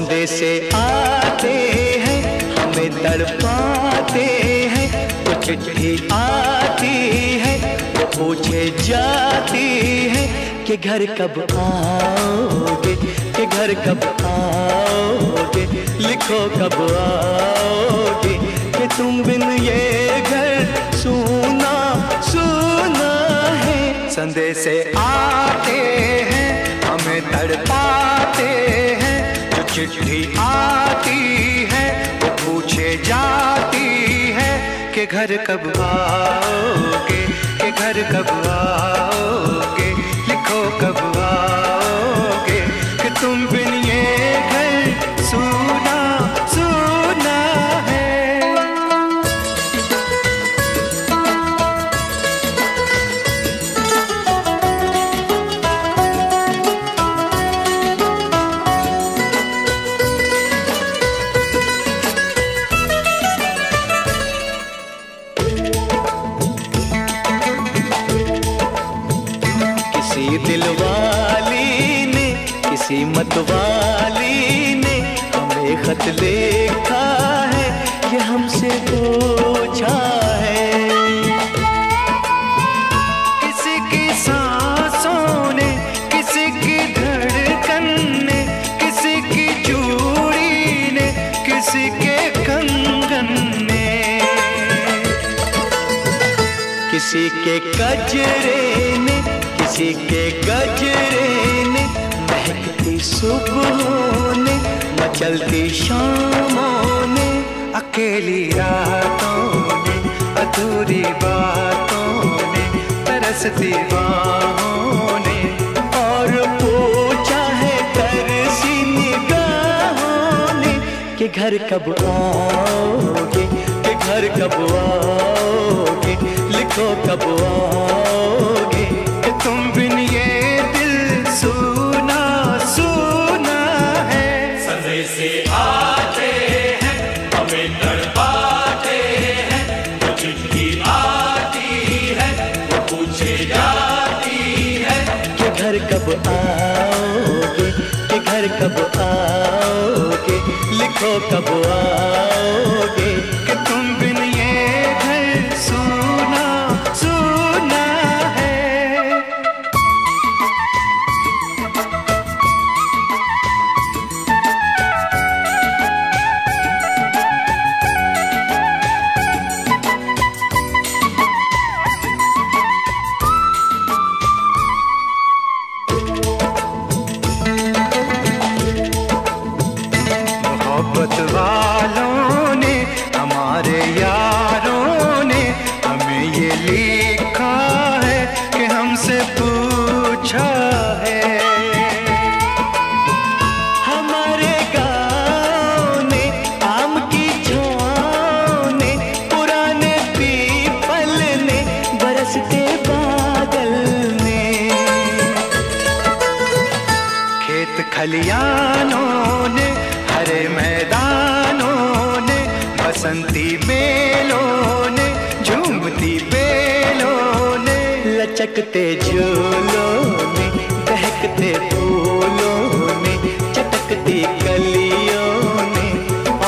संदेशे आते हैं, हमें तड़पाते हैं तो चिट्ठी आती है, वो पूछे जाती है कि घर कब आओगे, कि घर कब आओगे, लिखो कब आओगे, कि तुम बिन ये घर सुना सुना है। संदेशे आते हैं, हमें तड़पाते जो चिट्ठी आती है वो पूछे जाती है कि घर कब आओगे, कि घर कब आओगे? खत लिखा है ये हमसे पूछा है। किसी की सांसों ने, किसी की धड़कन ने, किसी की चूड़ी ने, किसी के कंगन ने। किसी के गजरे ने, किसी के गजरे ने, महकती सुबहों ने मचलती शामों ने, अकेली रातों ने, अधूरी बातों ने, तरसती बाहों ने, और पूछा है तरसी निगाहों ने, कि घर कब आओगे, कि घर कब आओगे, लिखो कब आओगे तुम बिन ये दिल सुना घर कब आओगे लिखो कब आओगे। खलियानों ने, हरे मैदानों ने, बसंती बेलों ने, झूमती बेलों ने, लचकते झूलों ने दहकते फूलों ने, चटकती कलियों ने,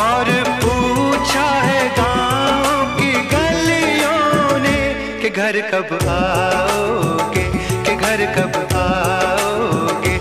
और पूछा है गाँव की गलियों ने, कि घर कब आओगे, कि घर कब आओगे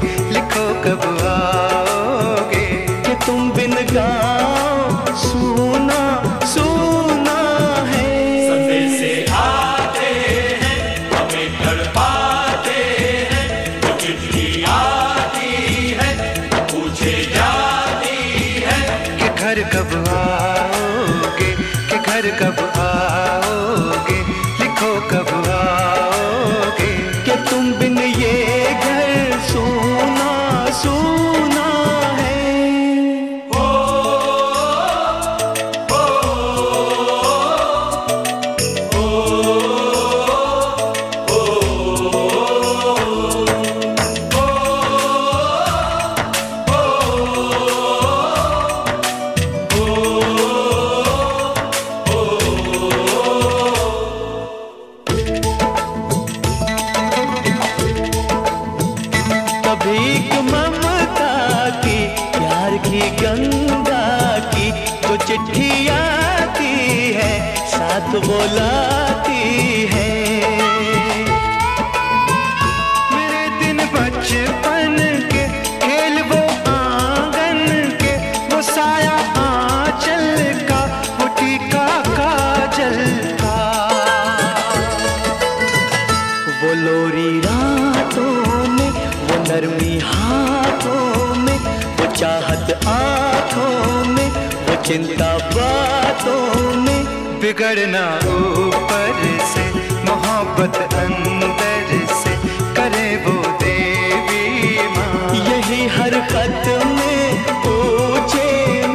साथ बोलाती है। मेरे दिन बचपन के खेल वो आँगन के, वो साया आंचल का, वो टीका का का वो लोरी रातों में, वो नरमी हाथों में, वो चाहत आँखों में, वो चिंता बातों में बिगड़ना ऊपर से मोहब्बत अंदर से करे वो देवी माँ। यही हर खत में पूछे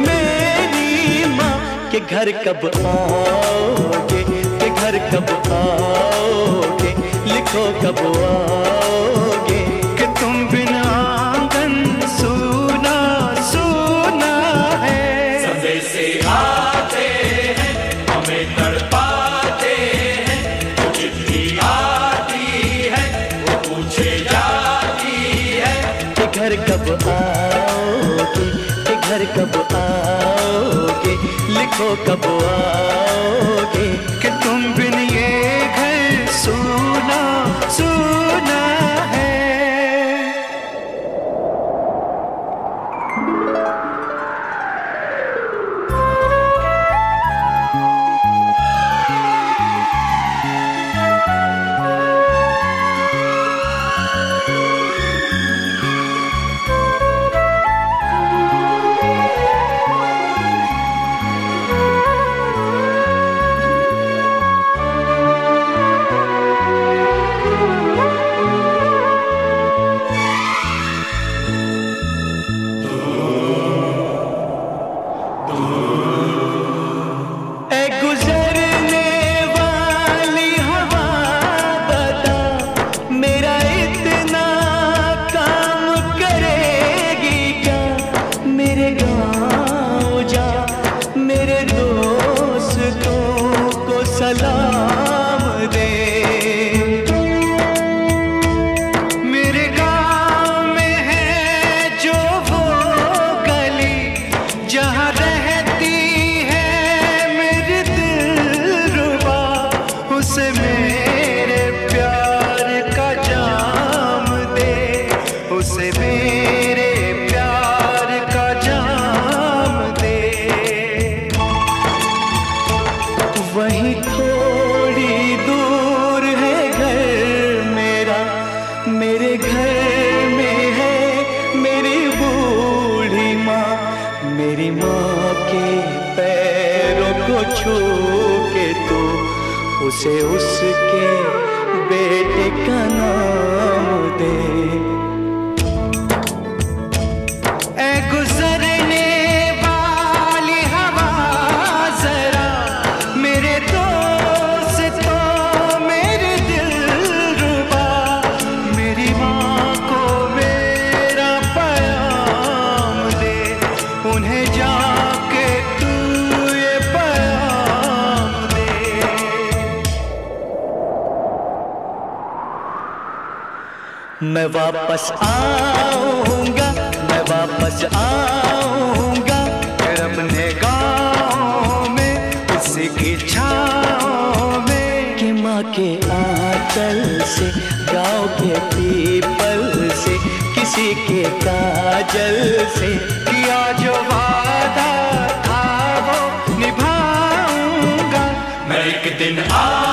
मेरी माँ के घर कब आओगे के घर कब आओगे लिखो कब आओगे। कि तुम बिना आँगन सुना सुना है। संदेशे आते हैं लिखो कब आओगे कि तुम भी ये को उसे उसके बेटे का नाम दे। मैं वापस आऊँगा, मैं वापस आऊँगा। अपने गाँव में, उसी की छाँव में। कि माँ के आंचल से, गाँव के पीपल से, किसी के काजल से। किया जो वादा था, वो निभाऊँगा। मैं एक दिन आऊँगा